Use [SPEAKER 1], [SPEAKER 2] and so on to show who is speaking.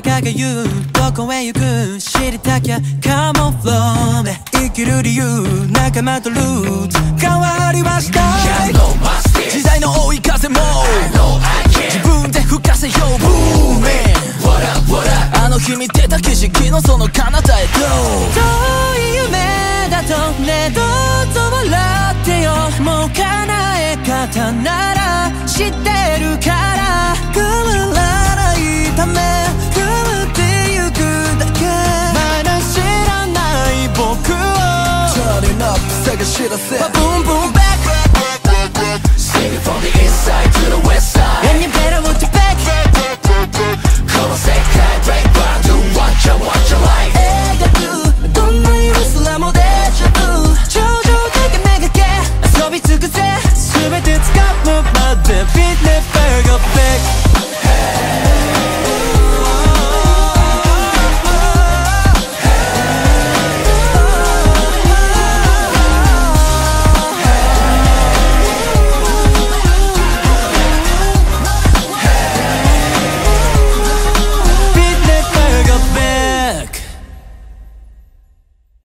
[SPEAKER 1] が言うどこへ行く知りたきゃ Come on flow me 生きる理由仲間とルーツ変わりました。
[SPEAKER 2] 時代の追い風も自分で吹かせよう。ブーメンあの日見てた景色のその彼方へ。と遠
[SPEAKER 1] い夢だとねどうぞ笑ってよ。もう叶え方なら
[SPEAKER 2] the shit I said. But
[SPEAKER 1] boom, boom, back. back, back, back Sing it
[SPEAKER 2] from the east side to the west side.
[SPEAKER 1] And you better watch your back. Come on, say kind, break ground, do watch your, watch your life. 애가 blue, don't know you was la mo deja vu. 조조 되게 매게, 서비 두고 새, 술에 듣고 못 받은 빛.